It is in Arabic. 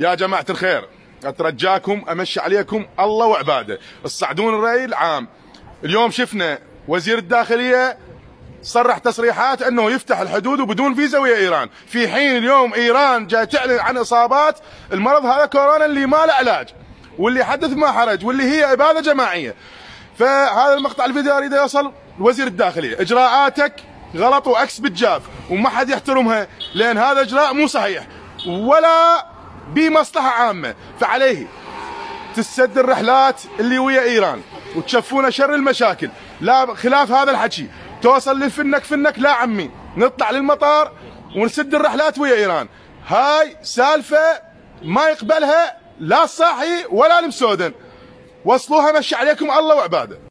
يا جماعة الخير أترجاكم أمشي عليكم الله وعباده. تصعدون الراي العام. اليوم شفنا وزير الداخلية صرح تصريحات أنه يفتح الحدود وبدون فيزا ويا إيران. في حين اليوم إيران جاي تعلن عن إصابات المرض هذا كورونا اللي ما له علاج واللي حدث ما حرج واللي هي اباده جماعية. فهذا المقطع الفيديو أريد يوصل وزير الداخلية. إجراءاتك غلط واكس بالجاف وما حد يحترمها لأن هذا إجراء مو صحيح. ولا بمصلحة عامة. فعليه تسد الرحلات اللي ويا إيران وتشفونا شر المشاكل. لا خلاف هذا الحكي. توصل للفنك فنك لا عمي. نطلع للمطار ونسد الرحلات ويا إيران. هاي سالفة ما يقبلها لا الصاحي ولا المسودن. وصلوها مشي عليكم الله وعباده.